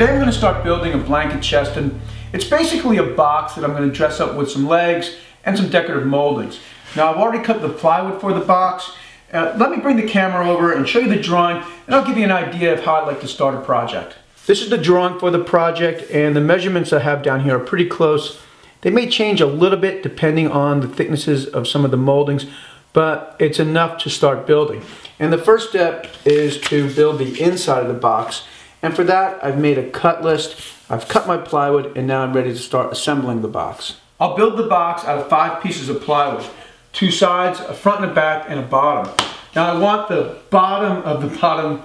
Today I'm going to start building a blanket chest and it's basically a box that I'm going to dress up with some legs and some decorative moldings. Now I've already cut the plywood for the box. Uh, let me bring the camera over and show you the drawing and I'll give you an idea of how I'd like to start a project. This is the drawing for the project and the measurements I have down here are pretty close. They may change a little bit depending on the thicknesses of some of the moldings, but it's enough to start building. And the first step is to build the inside of the box. And for that, I've made a cut list. I've cut my plywood and now I'm ready to start assembling the box. I'll build the box out of five pieces of plywood. Two sides, a front and a back, and a bottom. Now I want the bottom of the bottom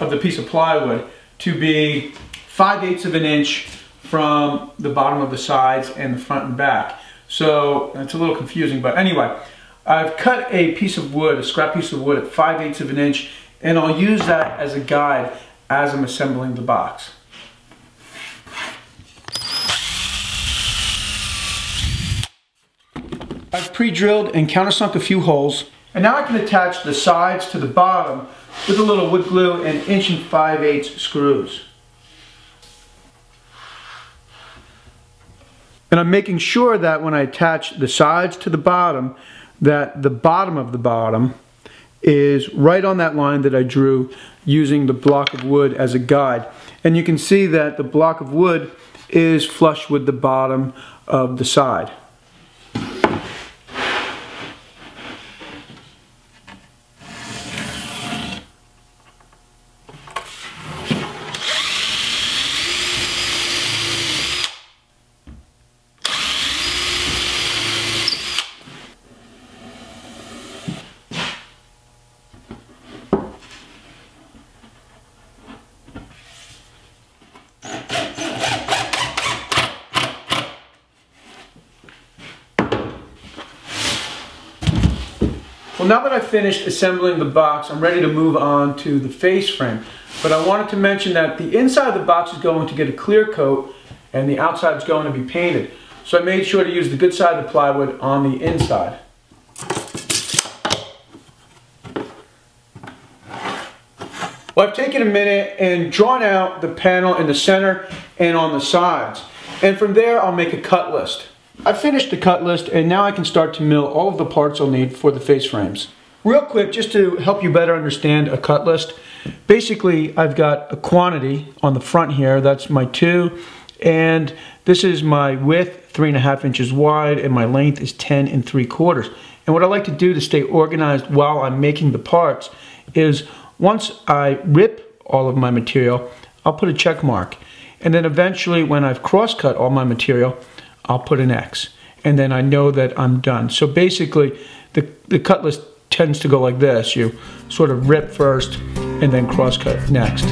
of the piece of plywood to be 5 eighths of an inch from the bottom of the sides and the front and back. So it's a little confusing, but anyway, I've cut a piece of wood, a scrap piece of wood at 5 eighths of an inch, and I'll use that as a guide as I'm assembling the box. I've pre-drilled and countersunk a few holes, and now I can attach the sides to the bottom with a little wood glue and inch and 5 eighths screws. And I'm making sure that when I attach the sides to the bottom, that the bottom of the bottom is right on that line that I drew using the block of wood as a guide. And you can see that the block of wood is flush with the bottom of the side. Well, now that I've finished assembling the box, I'm ready to move on to the face frame. But I wanted to mention that the inside of the box is going to get a clear coat and the outside is going to be painted. So I made sure to use the good side of the plywood on the inside. Well, I've taken a minute and drawn out the panel in the center and on the sides. And from there, I'll make a cut list. I've finished the cut list and now I can start to mill all of the parts I'll need for the face frames. Real quick, just to help you better understand a cut list, basically I've got a quantity on the front here, that's my two, and this is my width, three and a half inches wide, and my length is 10 and three quarters. And what I like to do to stay organized while I'm making the parts is once I rip all of my material, I'll put a check mark. And then eventually when I've cross cut all my material, I'll put an X. And then I know that I'm done. So basically, the, the cut list tends to go like this. You sort of rip first and then cross cut next.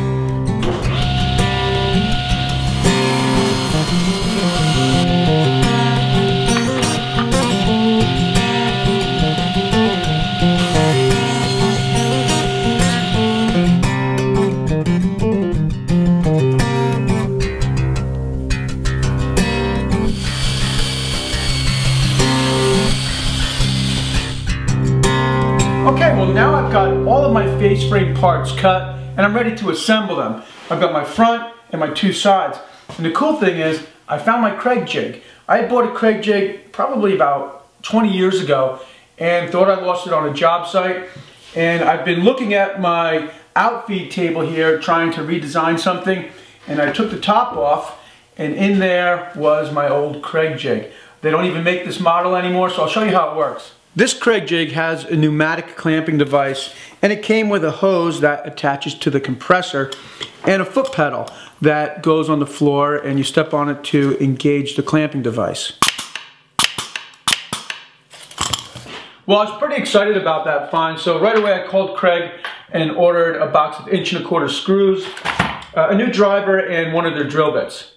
Okay, well now I've got all of my face frame parts cut and I'm ready to assemble them. I've got my front and my two sides. And the cool thing is, I found my Kreg jig. I bought a Kreg jig probably about 20 years ago and thought I lost it on a job site. And I've been looking at my outfeed table here trying to redesign something and I took the top off and in there was my old Kreg jig. They don't even make this model anymore so I'll show you how it works. This Kreg jig has a pneumatic clamping device and it came with a hose that attaches to the compressor and a foot pedal that goes on the floor and you step on it to engage the clamping device. Well, I was pretty excited about that find, so right away I called Kreg and ordered a box of inch and a quarter screws, uh, a new driver, and one of their drill bits.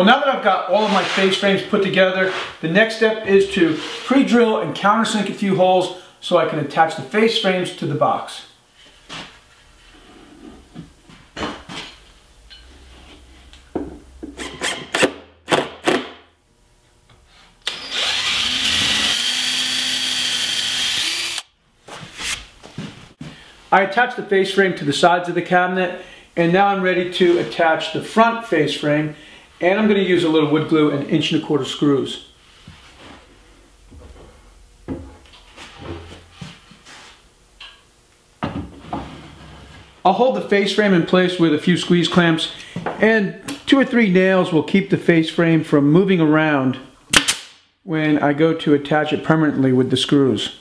Well, now that I've got all of my face frames put together, the next step is to pre-drill and countersink a few holes so I can attach the face frames to the box. I attached the face frame to the sides of the cabinet and now I'm ready to attach the front face frame and I'm going to use a little wood glue and inch and a quarter screws. I'll hold the face frame in place with a few squeeze clamps and two or three nails will keep the face frame from moving around when I go to attach it permanently with the screws.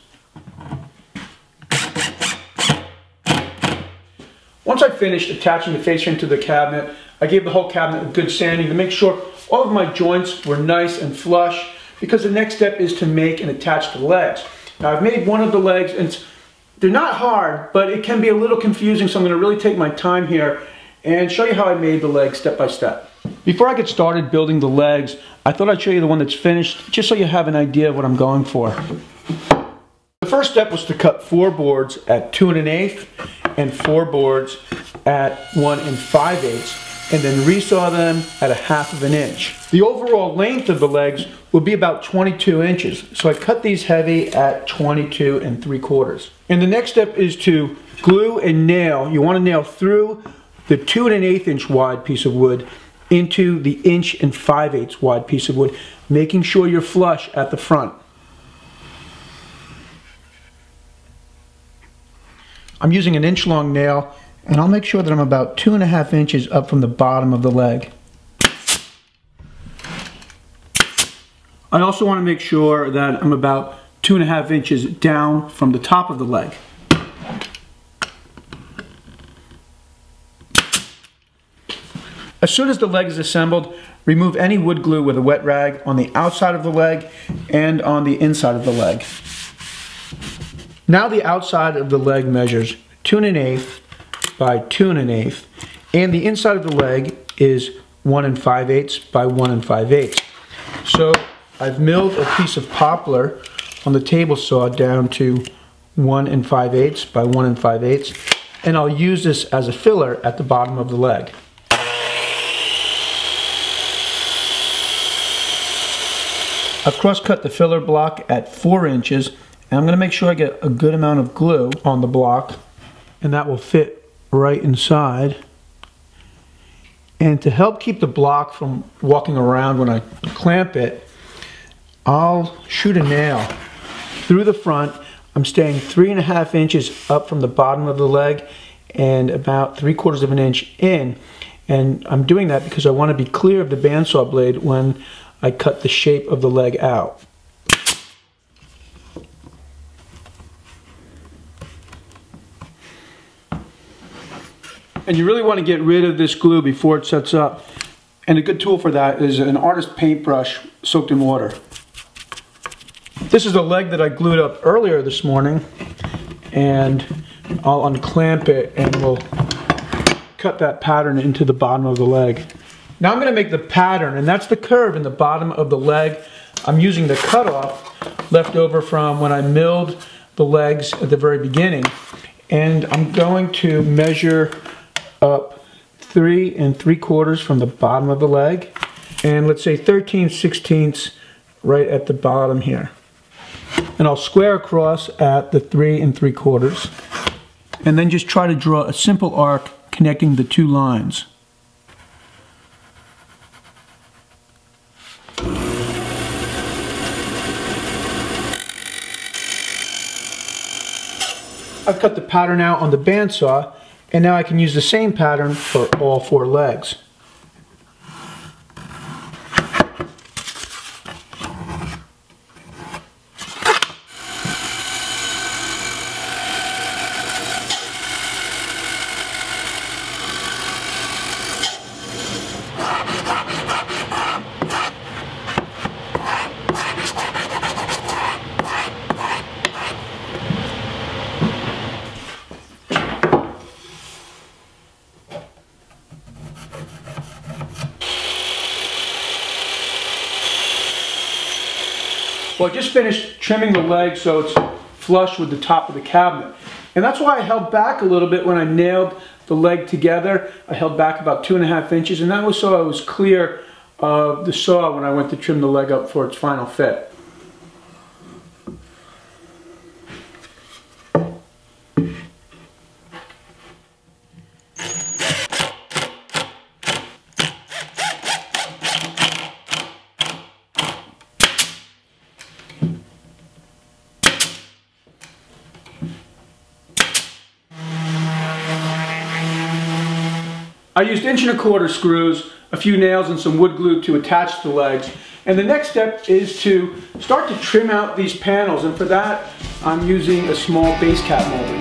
Once I've finished attaching the face frame to the cabinet, I gave the whole cabinet a good sanding to make sure all of my joints were nice and flush because the next step is to make and attach the legs. Now I've made one of the legs and they're not hard, but it can be a little confusing so I'm going to really take my time here and show you how I made the legs step by step. Before I get started building the legs, I thought I'd show you the one that's finished just so you have an idea of what I'm going for. The first step was to cut four boards at two and an eighth and four boards at one and five eighths and then resaw them at a half of an inch. The overall length of the legs will be about 22 inches. So I cut these heavy at 22 and 3 quarters. And the next step is to glue and nail. You want to nail through the 2 and an eighth inch wide piece of wood into the inch and 5 eighths wide piece of wood, making sure you're flush at the front. I'm using an inch long nail and I'll make sure that I'm about two and a half inches up from the bottom of the leg. I also want to make sure that I'm about two and a half inches down from the top of the leg. As soon as the leg is assembled, remove any wood glue with a wet rag on the outside of the leg and on the inside of the leg. Now the outside of the leg measures two and an eighth by two and an eighth, and the inside of the leg is one and five eighths by one and five eighths. So I've milled a piece of poplar on the table saw down to one and five eighths by one and five eighths, and I'll use this as a filler at the bottom of the leg. I've cross cut the filler block at four inches and I'm going to make sure I get a good amount of glue on the block and that will fit right inside. And to help keep the block from walking around when I clamp it, I'll shoot a nail through the front. I'm staying three and a half inches up from the bottom of the leg and about three quarters of an inch in. And I'm doing that because I want to be clear of the bandsaw blade when I cut the shape of the leg out. And you really want to get rid of this glue before it sets up. And a good tool for that is an artist paintbrush soaked in water. This is a leg that I glued up earlier this morning and I'll unclamp it and we'll cut that pattern into the bottom of the leg. Now I'm going to make the pattern and that's the curve in the bottom of the leg. I'm using the cutoff left over from when I milled the legs at the very beginning and I'm going to measure up three and three quarters from the bottom of the leg. And let's say 13 sixteenths right at the bottom here. And I'll square across at the three and three quarters. And then just try to draw a simple arc connecting the two lines. I've cut the pattern out on the bandsaw and now I can use the same pattern for all four legs. Well, I just finished trimming the leg so it's flush with the top of the cabinet. And that's why I held back a little bit when I nailed the leg together. I held back about two and a half inches and that was so I was clear of the saw when I went to trim the leg up for its final fit. I used inch and a quarter screws, a few nails and some wood glue to attach the legs. And the next step is to start to trim out these panels and for that I'm using a small base cap molding.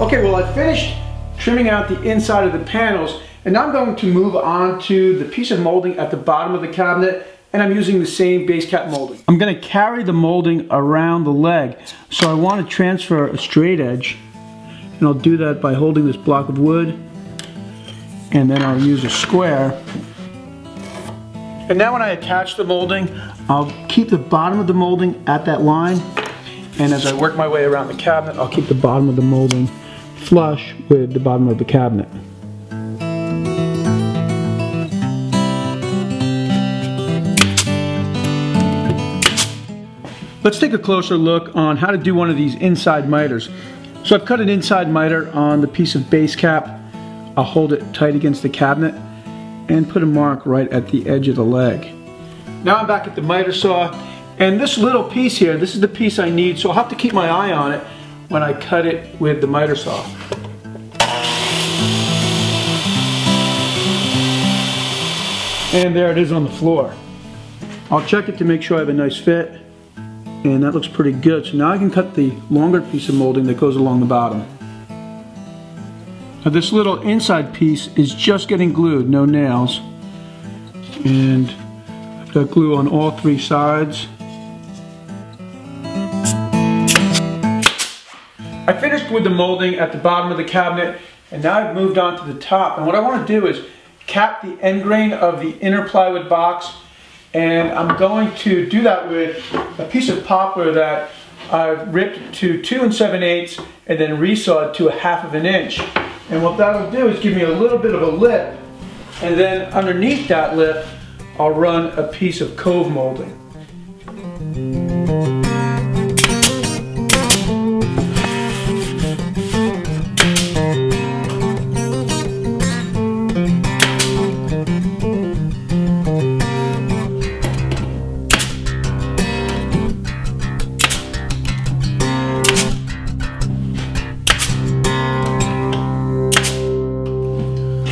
Okay, well I finished trimming out the inside of the panels and now I'm going to move on to the piece of molding at the bottom of the cabinet and I'm using the same base cap molding. I'm going to carry the molding around the leg so I want to transfer a straight edge and I'll do that by holding this block of wood and then I'll use a square and now when I attach the molding I'll keep the bottom of the molding at that line and as I work my way around the cabinet I'll keep the bottom of the molding flush with the bottom of the cabinet. Let's take a closer look on how to do one of these inside miters. So I've cut an inside miter on the piece of base cap. I'll hold it tight against the cabinet and put a mark right at the edge of the leg. Now I'm back at the miter saw and this little piece here, this is the piece I need so I'll have to keep my eye on it when I cut it with the miter saw. And there it is on the floor. I'll check it to make sure I have a nice fit. And that looks pretty good. So now I can cut the longer piece of molding that goes along the bottom. Now this little inside piece is just getting glued, no nails. And I've got glue on all three sides. With the molding at the bottom of the cabinet and now I've moved on to the top and what I want to do is cap the end grain of the inner plywood box and I'm going to do that with a piece of poplar that I've ripped to 2 and 7 eighths and then resawed to a half of an inch. And what that'll do is give me a little bit of a lip and then underneath that lip I'll run a piece of cove molding.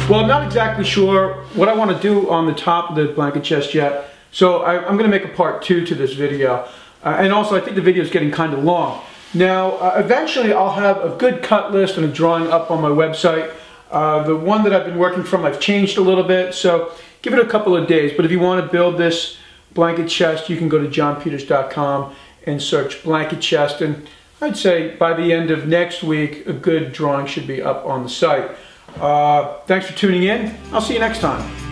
Well, I'm not exactly sure what I want to do on the top of the blanket chest yet, so I, am going to make a part two to this video. Uh, and also, I think the video is getting kind of long. Now, uh, eventually I'll have a good cut list and a drawing up on my website. Uh, the one that I've been working from, I've changed a little bit, so give it a couple of days. But if you want to build this blanket chest, you can go to jonpeters.com and search blanket chest. And I'd say by the end of next week, a good drawing should be up on the site. Uh, thanks for tuning in. I'll see you next time.